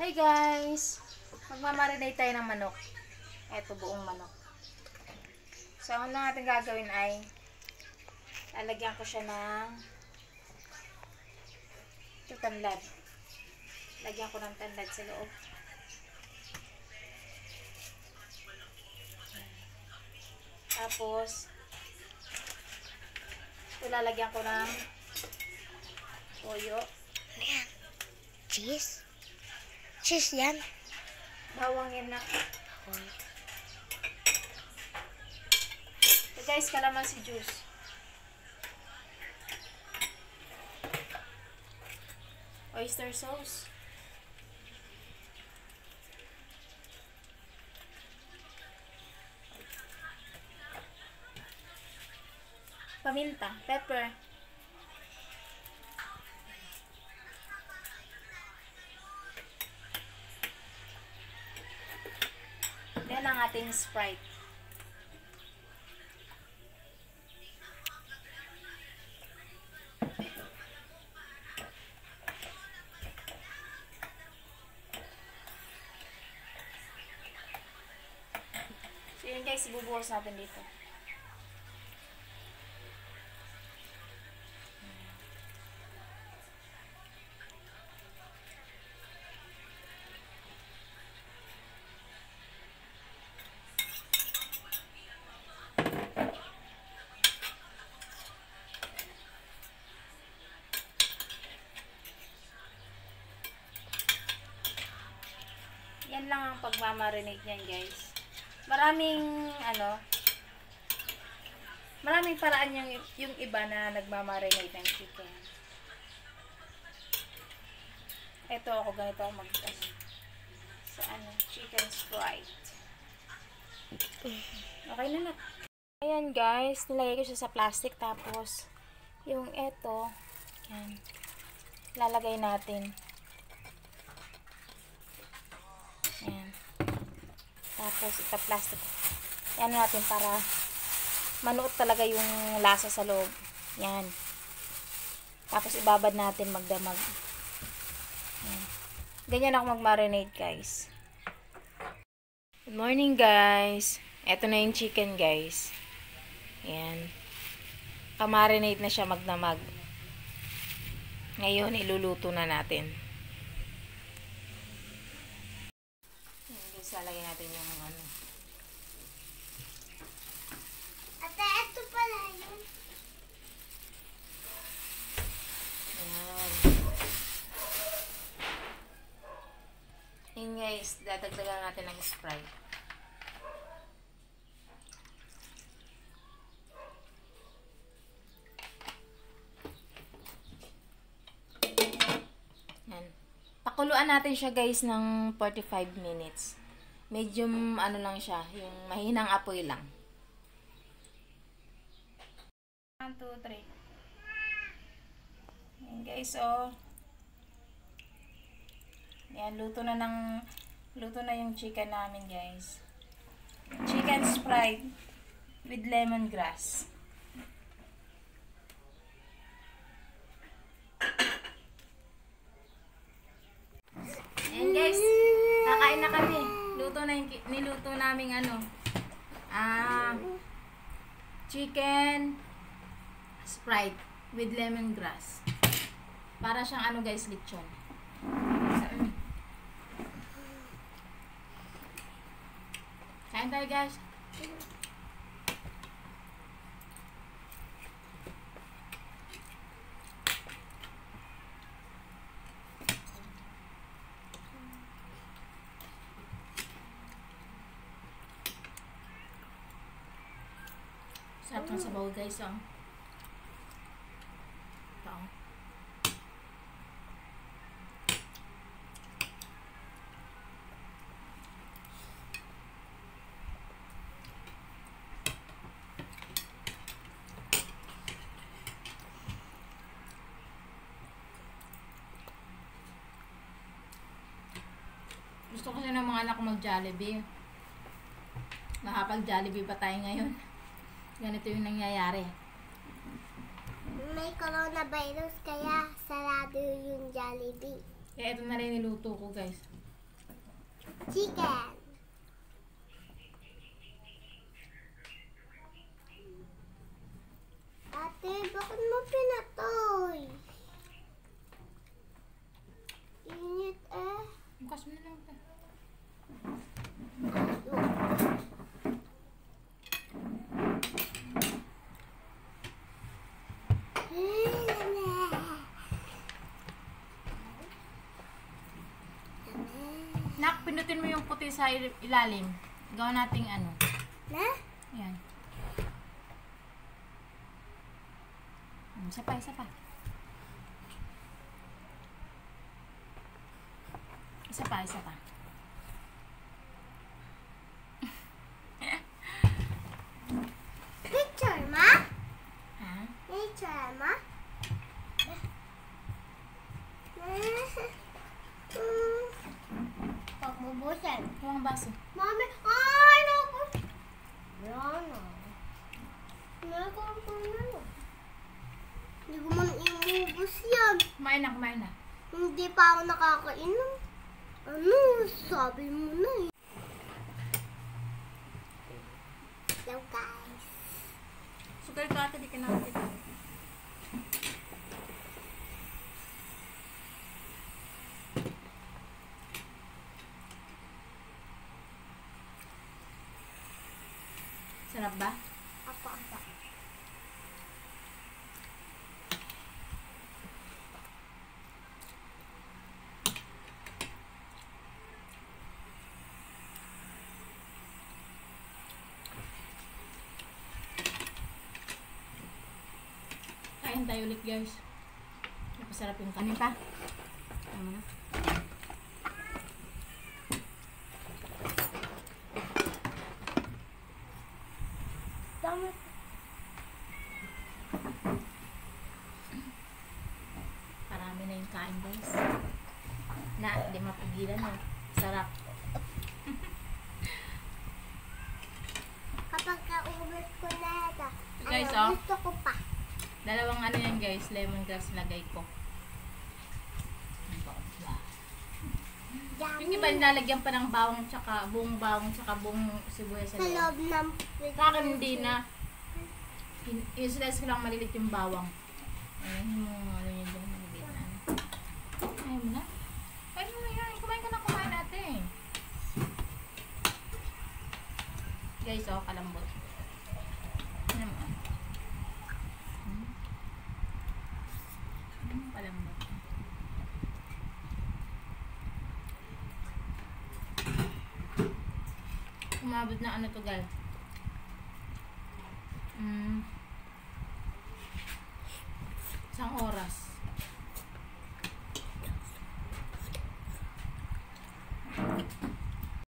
Hey guys! Magmamarinate tayo ng manok. Eto, buong manok. So, ang una natin gagawin ay lalagyan ko siya ng ito tanlad. Lagyan ko ng tanlad sa loob. Tapos, ito ko ng toyo. Cheese? Cheese yan? Bawang yan na. Hoy. So guys, kalamansi juice. Oyster sauce. Paminta, pepper. Ating Sprite. So yun guys, ibubuhos natin dito. Pagmamarinate niyan guys. Maraming ano, maraming paraan yung, yung iba na nagmamarinate ng chicken. Ito ako, ganito ako mag ano, sa ano, chicken sprite. Okay na na. Ayan guys, nilagay ko siya sa plastic tapos yung eto, yan, lalagay natin. Ayan. Tapos, ita-plastic. Yan natin para manuot talaga yung lasa sa loob. Yan. Tapos, ibabad natin magdamag. Yan. Ganyan ako mag-marinate, guys. Good morning, guys. Ito na yung chicken, guys. Yan. Kamarinate na siya magdamag. Ngayon, iluluto na natin. Guys, lalagyan natin yung ano. Ate, ito pala yun. Ayan. Yun guys, dadagdagan natin ng Sprite. Yan. Pakuluan natin siya guys ng 45 minutes. Medyo ano lang siya, yung mahinang apoy lang. 1, 2, 3. Yan guys, oh. Yan, luto na ng luto na yung chicken namin, guys. Chicken Sprite with lemongrass. Yan guys, kakain na kami. Luto na yung, niluto naming ano, ah, chicken Sprite with lemongrass. Para siyang ano guys, lechon. Kain guys. Sarap ng sabaw guys, oh. Ito, oh. Gusto kasi ng mga anak ko mag-Jollibee. Makapag-Jollibee pa tayo ngayon. Ganito yung nangyayari. May coronavirus kaya sarado yung Jollibee. Kaya ito na rin niluto ko guys. Chicken. Ate, bakit mo pinatoy? Init eh. Bukas mo na lang ito. Nak, pinutin mo yung puti sa il- ilalim. Gawin nating ano. Na? Yan. Hmm, Isa pa, isa pa. Isa pa, isa pa. Pagbubusan. Huwag baso. Mami, ay, naku. Yan na. Naku, ako na. Hindi ko man iubos yan. Kumain na, kumain na. Hindi pa ako nakakainom. Ano, sabi mo na eh. Hello guys. Sugal ka ate, di ka nakakita. Sarap ba? Apa, apa. Kain tayo ulit guys. Napasarap yung kanin pa. Tama na. Dami. Parami na yung kain guys. Na, mapigilan eh. Sarap. Kapag kaubos ko na ito, Guys, ano, oh. gusto ko pa. Dalawang ano yan guys, lemongrass lagay ko. Yung iba nilalagyan pa ng bawang tsaka buong bawang tsaka buong sibuyas sa Sa loob. loob ng Sa akin hindi na. I-slice ko lang malilit yung bawang. Ayun mo, ano yun dyan, malilit na. na? guys, oh, kalambot. Ano ano kalambot. Umabot na ano to, guys. Mm. Isang oras.